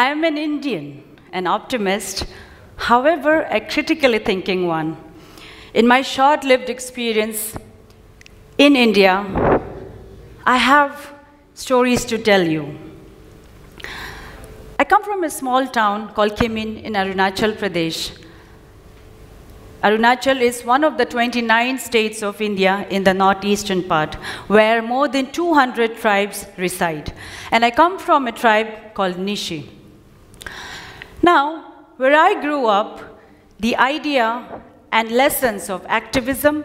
I am an Indian, an optimist, however, a critically thinking one. In my short lived experience in India, I have stories to tell you. I come from a small town called Kimin in Arunachal Pradesh. Arunachal is one of the 29 states of India in the northeastern part, where more than 200 tribes reside. And I come from a tribe called Nishi. Now, where I grew up, the idea and lessons of activism,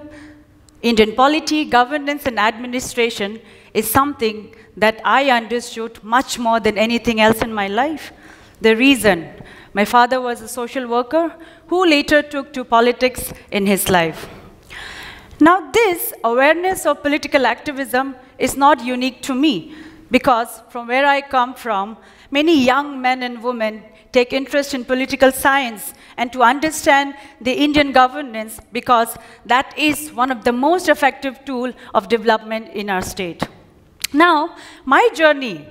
Indian polity, governance, and administration is something that I understood much more than anything else in my life. The reason my father was a social worker who later took to politics in his life. Now, this awareness of political activism is not unique to me because from where I come from, many young men and women take interest in political science and to understand the Indian governance because that is one of the most effective tool of development in our state. Now, my journey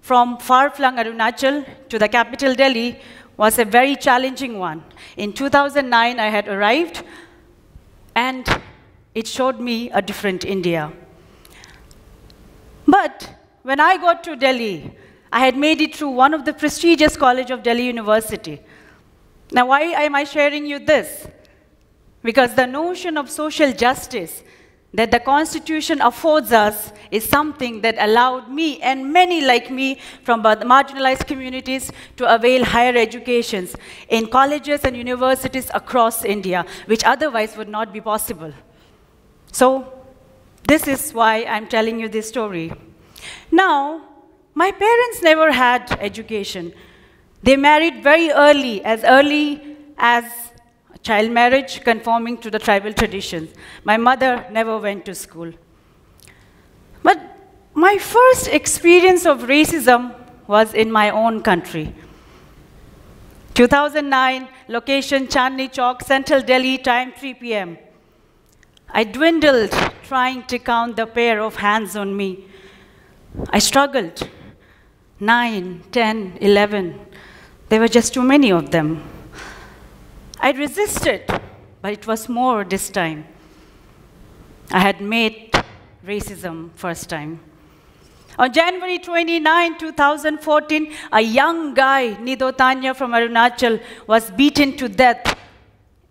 from far-flung Arunachal to the capital Delhi was a very challenging one. In 2009, I had arrived, and it showed me a different India. But when I got to Delhi, I had made it through one of the prestigious college of Delhi University. Now, why am I sharing you this? Because the notion of social justice that the Constitution affords us is something that allowed me and many like me from marginalized communities to avail higher educations in colleges and universities across India, which otherwise would not be possible. So, this is why I'm telling you this story. Now, my parents never had education. They married very early, as early as child marriage conforming to the tribal traditions. My mother never went to school. But my first experience of racism was in my own country. 2009, location Chandni Chowk, Central Delhi, time 3 p.m. I dwindled trying to count the pair of hands on me. I struggled. 9, 10, 11. There were just too many of them. I resisted, but it was more this time. I had met racism first time. On January 29, 2014, a young guy, Nido Taniam from Arunachal, was beaten to death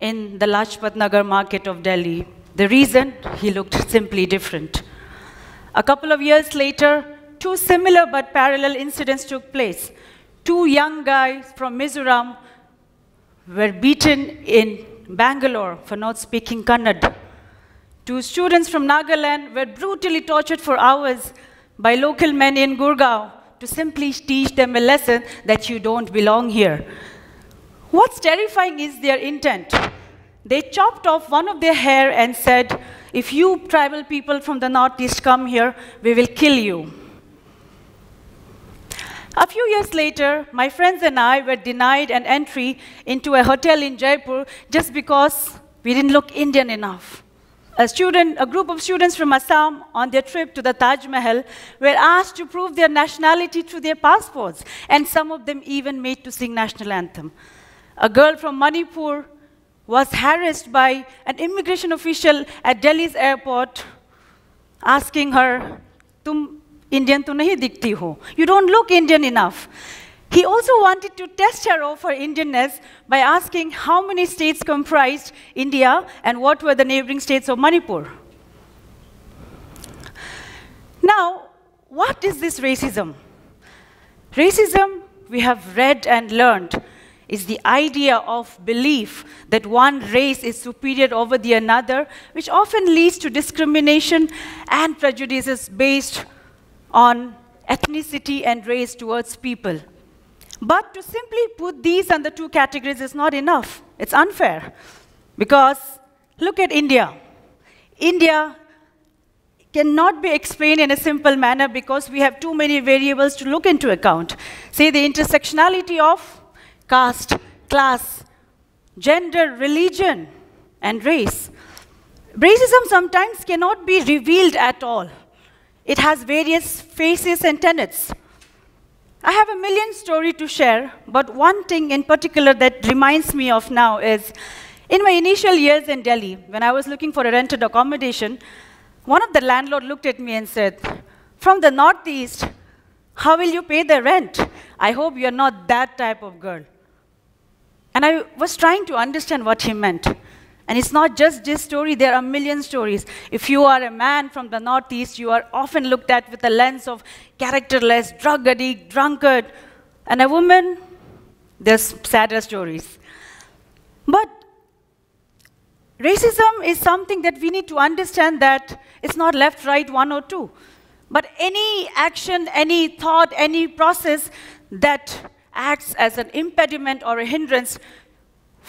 in the Lajpat Nagar market of Delhi. The reason? He looked simply different. A couple of years later, two similar but parallel incidents took place. Two young guys from Mizoram were beaten in Bangalore for not speaking Kannada. Two students from Nagaland were brutally tortured for hours by local men in Gurgaon to simply teach them a lesson that you don't belong here. What's terrifying is their intent. They chopped off one of their hair and said, if you tribal people from the northeast come here, we will kill you. A few years later, my friends and I were denied an entry into a hotel in Jaipur just because we didn't look Indian enough. A, student, a group of students from Assam on their trip to the Taj Mahal were asked to prove their nationality through their passports, and some of them even made to sing national anthem. A girl from Manipur was harassed by an immigration official at Delhi's airport asking her, Tum Indian nahi dikhti ho. You don't look Indian enough. He also wanted to test her of her Indianness by asking how many states comprised India and what were the neighboring states of Manipur. Now, what is this racism? Racism, we have read and learned, is the idea of belief that one race is superior over the another, which often leads to discrimination and prejudices based on ethnicity and race towards people. But to simply put these under two categories is not enough. It's unfair. Because look at India. India cannot be explained in a simple manner because we have too many variables to look into account. Say the intersectionality of caste, class, gender, religion, and race. Racism sometimes cannot be revealed at all. It has various faces and tenets. I have a million story to share, but one thing in particular that reminds me of now is in my initial years in Delhi, when I was looking for a rented accommodation, one of the landlord looked at me and said, from the Northeast, how will you pay the rent? I hope you're not that type of girl. And I was trying to understand what he meant. And it's not just this story, there are a million stories. If you are a man from the Northeast, you are often looked at with a lens of characterless, drug addict, drunkard. And a woman, there's sadder stories. But racism is something that we need to understand that it's not left, right, one or two. But any action, any thought, any process that acts as an impediment or a hindrance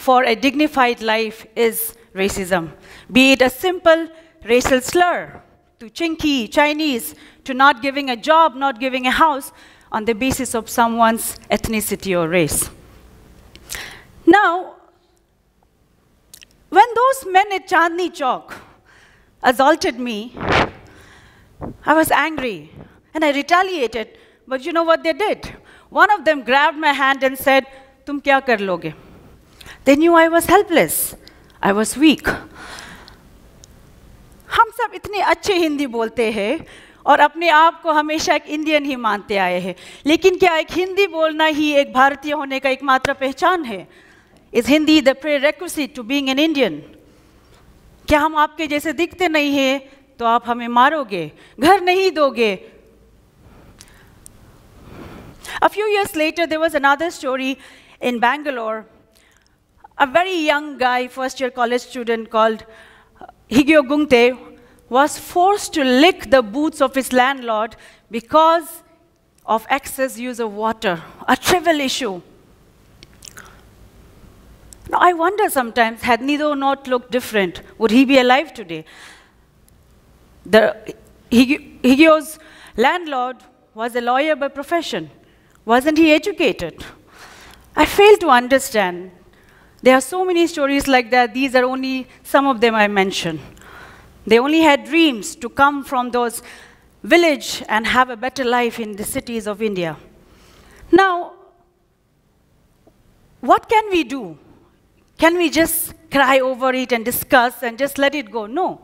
for a dignified life is racism. Be it a simple racial slur to Chinky, Chinese, to not giving a job, not giving a house on the basis of someone's ethnicity or race. Now, when those men at Chandni Chowk assaulted me, I was angry and I retaliated. But you know what they did? One of them grabbed my hand and said, Tum kya kar loge? They knew I was helpless. I was weak. हम सब इतने अच्छे हिंदी बोलते हैं और अपने आप को हमेशा एक इंडियन ही मानते आए हैं। लेकिन क्या एक हिंदी बोलना ही एक भारतीय होने का एकमात्र पहचान है? Is Hindi the pre prerequisite to being an Indian क्या हम आपके जैसे दिखते नहीं हैं? तो आप हमें मारोगे घर नहीं दोगे। A few years later, there was another story in Bangalore. A very young guy, first year college student called Higio Gungte, was forced to lick the boots of his landlord because of excess use of water, a trivial issue. Now, I wonder sometimes, had Nido not looked different, would he be alive today? The, Higio's landlord was a lawyer by profession. Wasn't he educated? I fail to understand there are so many stories like that. These are only some of them I mentioned. They only had dreams to come from those village and have a better life in the cities of India. Now, what can we do? Can we just cry over it and discuss and just let it go? No.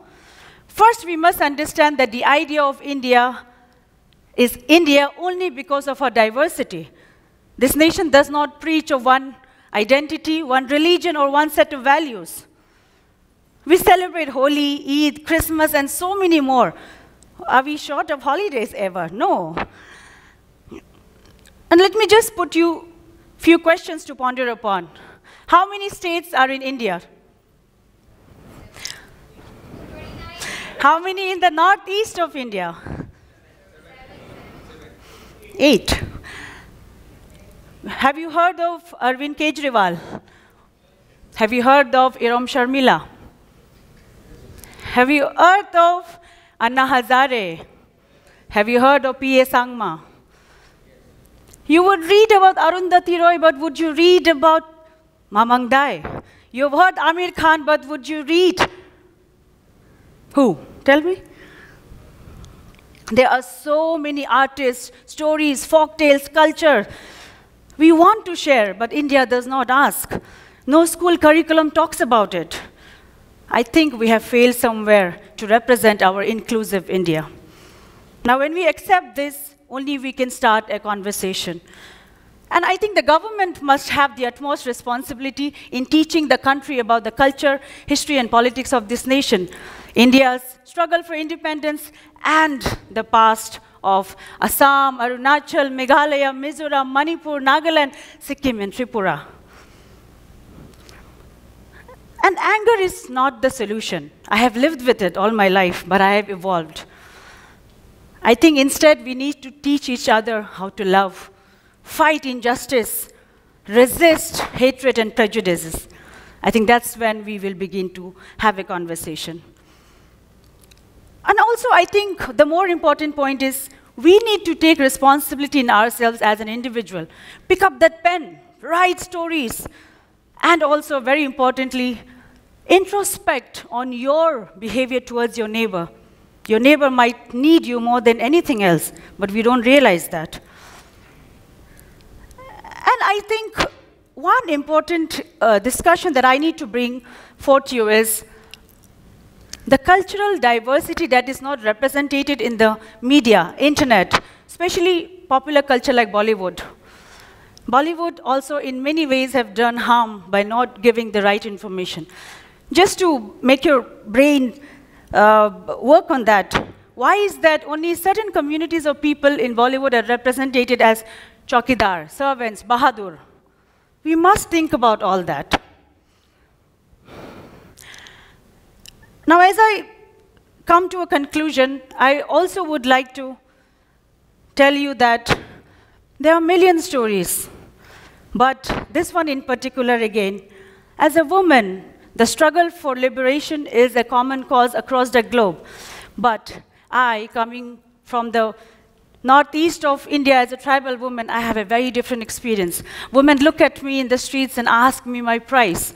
First, we must understand that the idea of India is India only because of our diversity. This nation does not preach of one identity, one religion, or one set of values. We celebrate Holi, Eid, Christmas, and so many more. Are we short of holidays ever? No. And let me just put you a few questions to ponder upon. How many states are in India? How many in the northeast of India? Eight. Have you heard of Arvind Kejriwal? Have you heard of Irom Sharmila? Have you heard of Anna Hazare? Have you heard of P.A. Sangma? You would read about Arundhati Roy, but would you read about Mamang Dai? You've heard Amir Khan, but would you read who? Tell me. There are so many artists, stories, folk tales, culture we want to share, but India does not ask. No school curriculum talks about it. I think we have failed somewhere to represent our inclusive India. Now, when we accept this, only we can start a conversation. And I think the government must have the utmost responsibility in teaching the country about the culture, history, and politics of this nation, India's struggle for independence, and the past of Assam, Arunachal, Meghalaya, Mizoram, Manipur, Nagaland, Sikkim, and Tripura. And anger is not the solution. I have lived with it all my life, but I have evolved. I think instead we need to teach each other how to love, fight injustice, resist hatred and prejudices. I think that's when we will begin to have a conversation. And also, I think the more important point is we need to take responsibility in ourselves as an individual. Pick up that pen, write stories, and also, very importantly, introspect on your behavior towards your neighbor. Your neighbor might need you more than anything else, but we don't realize that. And I think one important uh, discussion that I need to bring forth to you is the cultural diversity that is not represented in the media, internet, especially popular culture like Bollywood. Bollywood also, in many ways, have done harm by not giving the right information. Just to make your brain uh, work on that, why is that only certain communities of people in Bollywood are represented as chokidar, servants, bahadur? We must think about all that. Now, as I come to a conclusion, I also would like to tell you that there are million stories, but this one in particular again, as a woman, the struggle for liberation is a common cause across the globe. But I, coming from the northeast of India as a tribal woman, I have a very different experience. Women look at me in the streets and ask me my price.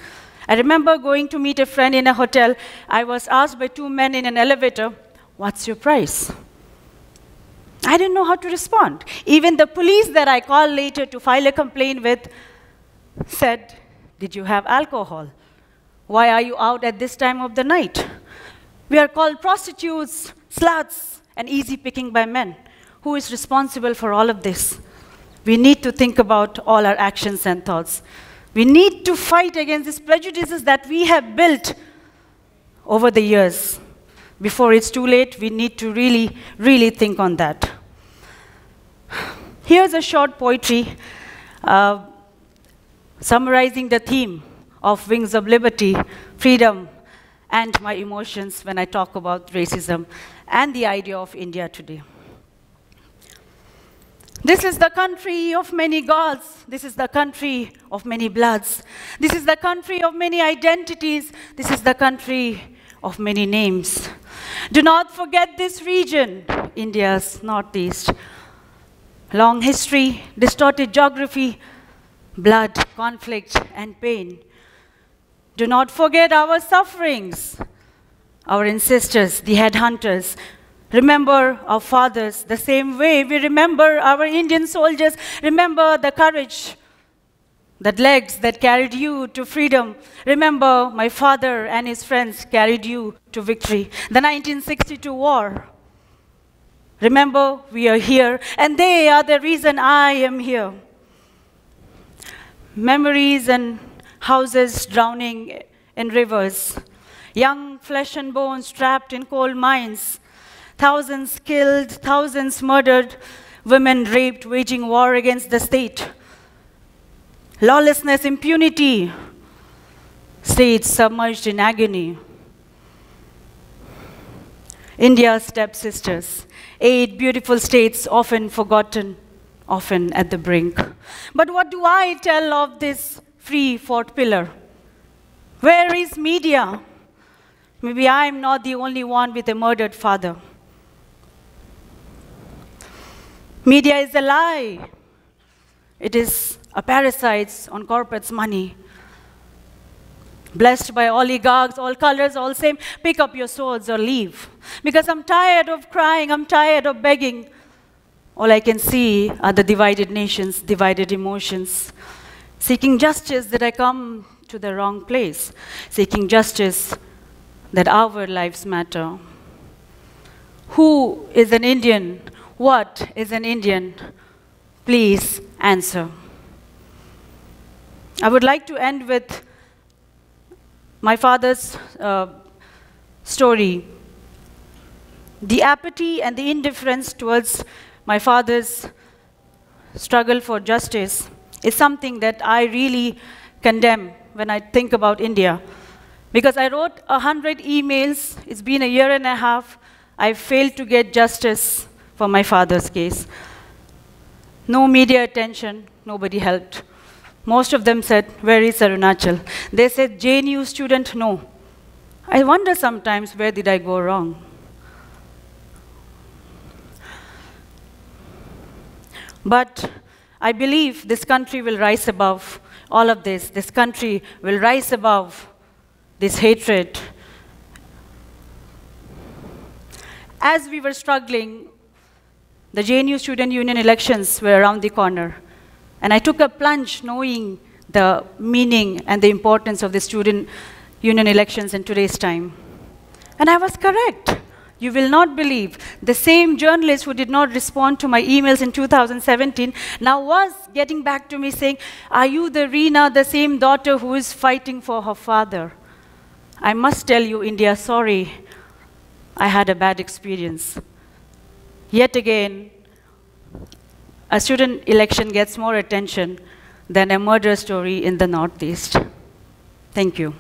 I remember going to meet a friend in a hotel. I was asked by two men in an elevator, What's your price? I didn't know how to respond. Even the police that I called later to file a complaint with said, Did you have alcohol? Why are you out at this time of the night? We are called prostitutes, sluts, and easy picking by men. Who is responsible for all of this? We need to think about all our actions and thoughts. We need to fight against these prejudices that we have built over the years. Before it's too late, we need to really, really think on that. Here's a short poetry uh, summarizing the theme of Wings of Liberty, freedom, and my emotions when I talk about racism and the idea of India today. This is the country of many gods. This is the country of many bloods. This is the country of many identities. This is the country of many names. Do not forget this region, India's northeast. Long history, distorted geography, blood, conflict, and pain. Do not forget our sufferings, our ancestors, the headhunters, remember our fathers the same way we remember our Indian soldiers, remember the courage, that legs that carried you to freedom. Remember, my father and his friends carried you to victory. The 1962 war. Remember, we are here, and they are the reason I am here. Memories and houses drowning in rivers, young flesh and bones trapped in coal mines, thousands killed, thousands murdered, women raped, waging war against the state. Lawlessness, impunity, states submerged in agony. India's stepsisters, eight beautiful states often forgotten, often at the brink. But what do I tell of this free fourth pillar? Where is media? Maybe I'm not the only one with a murdered father. Media is a lie. It is a parasite on corporates' money. Blessed by oligarchs, all colors, all same, pick up your swords or leave. Because I'm tired of crying, I'm tired of begging. All I can see are the divided nations, divided emotions. Seeking justice that I come to the wrong place. Seeking justice that our lives matter. Who is an Indian what is an Indian? Please answer. I would like to end with my father's uh, story. The apathy and the indifference towards my father's struggle for justice is something that I really condemn when I think about India. Because I wrote a hundred emails, it's been a year and a half, I failed to get justice for my father's case. No media attention, nobody helped. Most of them said, Where is Arunachal? They said, JNU student, no. I wonder sometimes where did I go wrong? But I believe this country will rise above all of this. This country will rise above this hatred. As we were struggling the JNU Student Union elections were around the corner. And I took a plunge knowing the meaning and the importance of the student union elections in today's time. And I was correct. You will not believe the same journalist who did not respond to my emails in 2017 now was getting back to me saying, Are you the Reena, the same daughter who is fighting for her father? I must tell you, India, sorry, I had a bad experience. Yet again, a student election gets more attention than a murder story in the Northeast. Thank you.